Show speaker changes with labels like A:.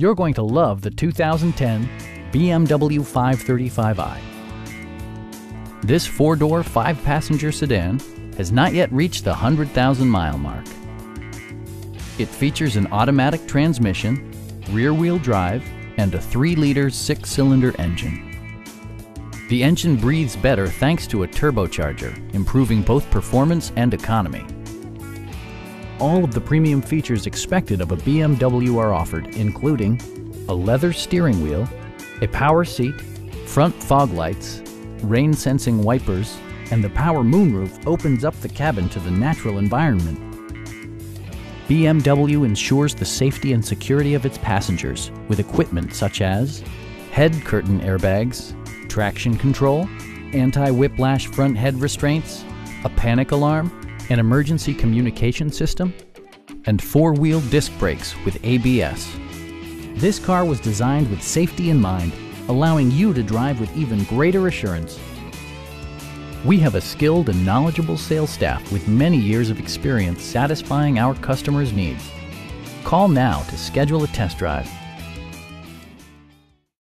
A: You're going to love the 2010 BMW 535i. This four-door, five-passenger sedan has not yet reached the 100,000 mile mark. It features an automatic transmission, rear-wheel drive, and a 3-liter six-cylinder engine. The engine breathes better thanks to a turbocharger, improving both performance and economy. All of the premium features expected of a BMW are offered, including a leather steering wheel, a power seat, front fog lights, rain-sensing wipers, and the power moonroof opens up the cabin to the natural environment. BMW ensures the safety and security of its passengers with equipment such as head curtain airbags, traction control, anti-whiplash front head restraints, a panic alarm, an emergency communication system, and four-wheel disc brakes with ABS. This car was designed with safety in mind, allowing you to drive with even greater assurance. We have a skilled and knowledgeable sales staff with many years of experience satisfying our customers' needs. Call now to schedule a test drive